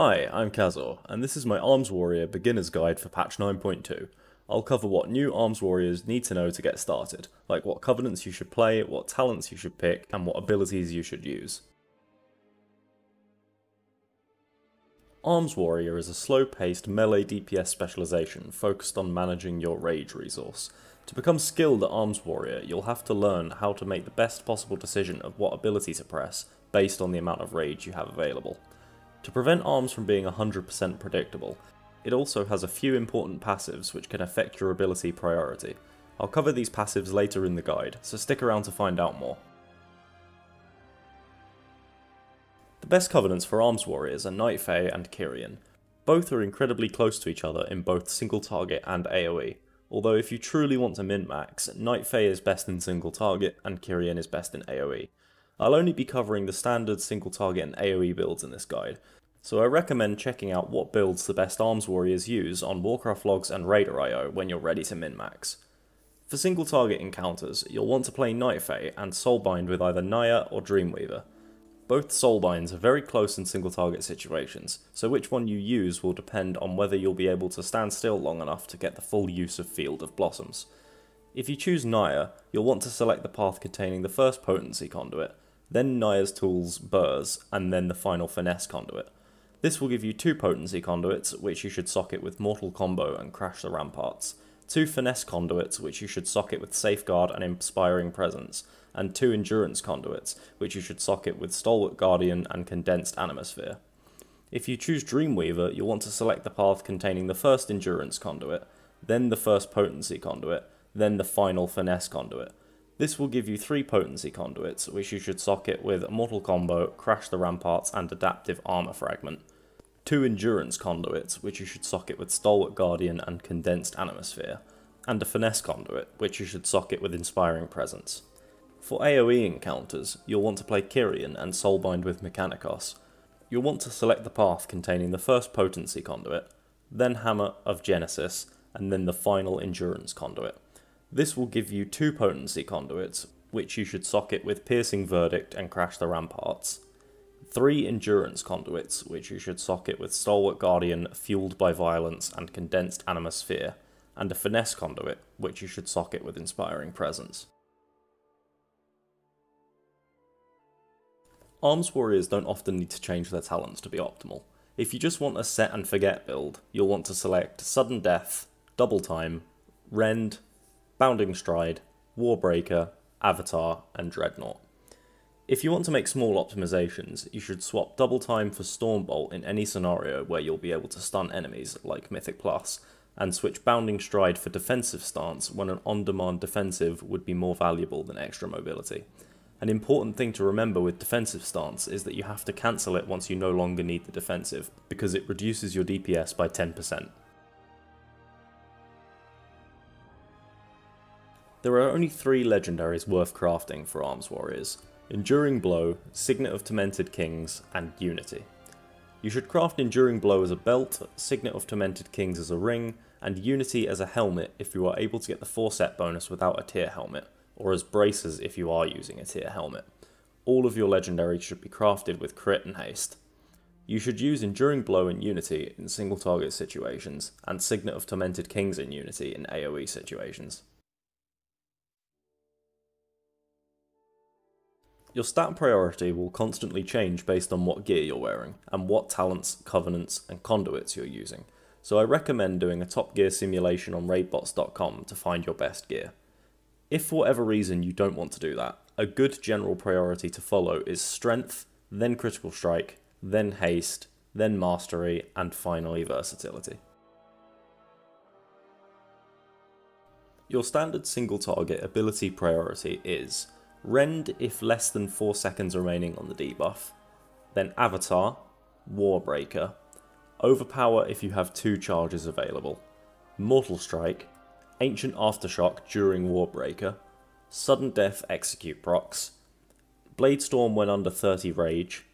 Hi, I'm Khazor, and this is my Arms Warrior Beginner's Guide for patch 9.2. I'll cover what new Arms Warriors need to know to get started, like what covenants you should play, what talents you should pick, and what abilities you should use. Arms Warrior is a slow-paced melee DPS specialization focused on managing your rage resource. To become skilled at Arms Warrior, you'll have to learn how to make the best possible decision of what ability to press, based on the amount of rage you have available. To prevent arms from being 100% predictable, it also has a few important passives which can affect your ability priority. I'll cover these passives later in the guide, so stick around to find out more. The best covenants for Arms Warriors are Night Fae and Kyrian. Both are incredibly close to each other in both single target and AoE, although if you truly want to min-max, Night Fae is best in single target and Kyrian is best in AoE. I'll only be covering the standard single target and AoE builds in this guide, so I recommend checking out what builds the best arms warriors use on Warcraft logs and Raider.io when you're ready to min-max. For single target encounters, you'll want to play Night Fae and Soulbind with either Niya or Dreamweaver. Both Soulbinds are very close in single target situations, so which one you use will depend on whether you'll be able to stand still long enough to get the full use of Field of Blossoms. If you choose Niya, you'll want to select the path containing the first potency conduit, then Niya's tools Burrs, and then the final finesse conduit. This will give you two potency conduits, which you should socket with Mortal Combo and Crash the Ramparts, two finesse conduits, which you should socket with Safeguard and Inspiring Presence, and two endurance conduits, which you should socket with Stalwart Guardian and Condensed Anima Sphere. If you choose Dreamweaver, you'll want to select the path containing the first endurance conduit, then the first potency conduit, then the final finesse conduit. This will give you three potency conduits, which you should socket with Mortal Combo, Crash the Ramparts, and Adaptive Armor Fragment. Two endurance conduits, which you should socket with Stalwart Guardian and Condensed Anima Sphere, and a finesse conduit, which you should socket with Inspiring Presence. For AoE encounters, you'll want to play Kyrian and Soulbind with Mikanikos. You'll want to select the path containing the first potency conduit, then Hammer of Genesis, and then the final endurance conduit. This will give you two potency conduits, which you should socket with Piercing Verdict and Crash the Ramparts. Three endurance conduits, which you should socket with Stalwart Guardian, Fueled by Violence, and Condensed Anima Sphere, and a finesse conduit, which you should socket with Inspiring Presence. Arms Warriors don't often need to change their talents to be optimal. If you just want a set and forget build, you'll want to select Sudden Death, Double Time, Rend, Bounding Stride, Warbreaker, Avatar, and Dreadnought. If you want to make small optimizations, you should swap Double Time for Stormbolt in any scenario where you'll be able to stun enemies, like Mythic Plus, and switch Bounding Stride for defensive stance when an on-demand defensive would be more valuable than extra mobility. An important thing to remember with defensive stance is that you have to cancel it once you no longer need the defensive, because it reduces your DPS by 10%. There are only three legendaries worth crafting for Arms Warriors Enduring Blow, Signet of Tormented Kings, and Unity. You should craft Enduring Blow as a belt, Signet of Tormented Kings as a ring, and Unity as a helmet if you are able to get the 4 set bonus without a tier helmet, or as braces if you are using a tier helmet. All of your legendaries should be crafted with crit and haste. You should use Enduring Blow in Unity in single target situations, and Signet of Tormented Kings in Unity in AoE situations. Your stat priority will constantly change based on what gear you're wearing, and what talents, covenants, and conduits you're using, so I recommend doing a top gear simulation on raidbots.com to find your best gear. If for whatever reason you don't want to do that, a good general priority to follow is strength, then critical strike, then haste, then mastery, and finally versatility. Your standard single target ability priority is Rend if less than 4 seconds remaining on the debuff. Then Avatar, Warbreaker. Overpower if you have 2 charges available. Mortal Strike, Ancient Aftershock during Warbreaker. Sudden Death Execute procs. Bladestorm when under 30 Rage.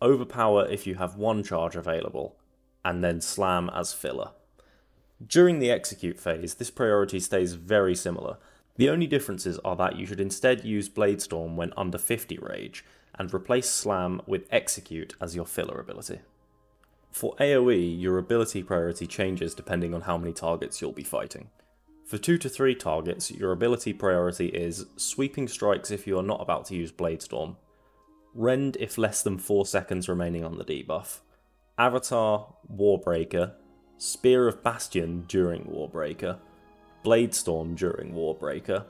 Overpower if you have 1 charge available. And then Slam as filler. During the execute phase, this priority stays very similar, the only differences are that you should instead use Bladestorm when under 50 rage, and replace Slam with Execute as your filler ability. For AoE, your ability priority changes depending on how many targets you'll be fighting. For 2 to 3 targets, your ability priority is Sweeping Strikes if you are not about to use Blade Storm, Rend if less than 4 seconds remaining on the debuff, Avatar, Warbreaker, Spear of Bastion during Warbreaker, Blade Storm during Warbreaker,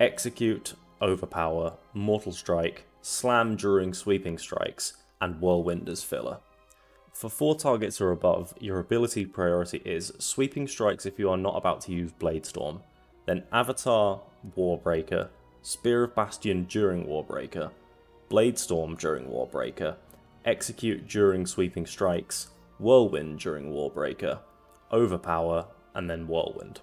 Execute, Overpower, Mortal Strike, Slam during Sweeping Strikes, and Whirlwind as filler. For 4 targets or above, your ability priority is Sweeping Strikes if you are not about to use Blade Storm, then Avatar, Warbreaker, Spear of Bastion during Warbreaker, Blade Storm during Warbreaker, Execute during Sweeping Strikes, Whirlwind during Warbreaker, Overpower, and then Whirlwind.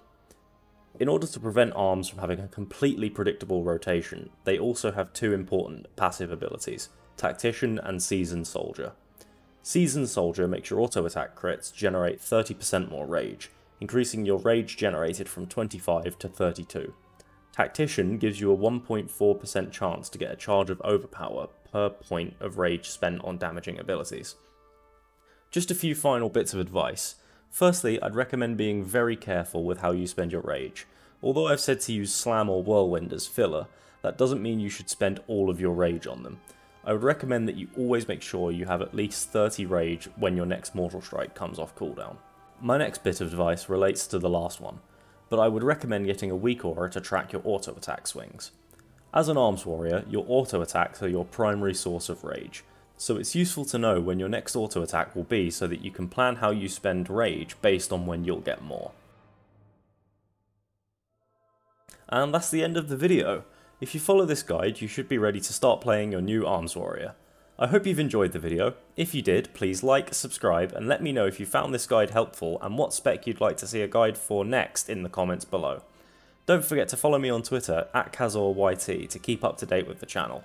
In order to prevent arms from having a completely predictable rotation, they also have two important passive abilities, Tactician and Seasoned Soldier. Seasoned Soldier makes your auto attack crits generate 30% more rage, increasing your rage generated from 25 to 32. Tactician gives you a 1.4% chance to get a charge of overpower per point of rage spent on damaging abilities. Just a few final bits of advice. Firstly, I'd recommend being very careful with how you spend your rage. Although I've said to use Slam or Whirlwind as filler, that doesn't mean you should spend all of your rage on them. I would recommend that you always make sure you have at least 30 rage when your next Mortal Strike comes off cooldown. My next bit of advice relates to the last one but I would recommend getting a weak aura to track your auto attack swings. As an arms warrior, your auto attacks are your primary source of rage, so it's useful to know when your next auto attack will be so that you can plan how you spend rage based on when you'll get more. And that's the end of the video. If you follow this guide, you should be ready to start playing your new arms warrior. I hope you've enjoyed the video. If you did, please like, subscribe, and let me know if you found this guide helpful and what spec you'd like to see a guide for next in the comments below. Don't forget to follow me on Twitter at KhazorYT to keep up to date with the channel.